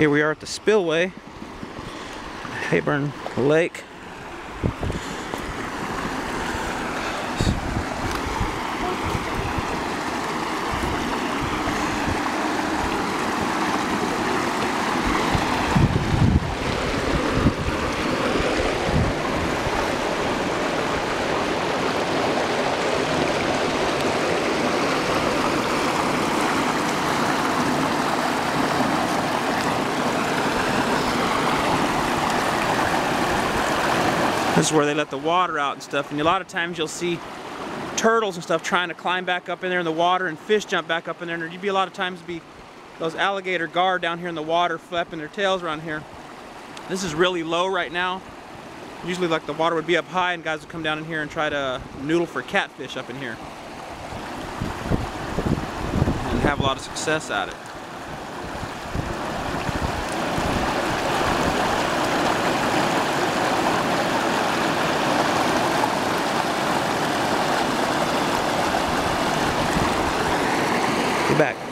Here we are at the spillway, Heyburn Lake. This is where they let the water out and stuff. And a lot of times you'll see turtles and stuff trying to climb back up in there in the water and fish jump back up in there. And there'd be a lot of times be those alligator gar down here in the water flapping their tails around here. This is really low right now. Usually like the water would be up high and guys would come down in here and try to noodle for catfish up in here. And have a lot of success at it. Be back.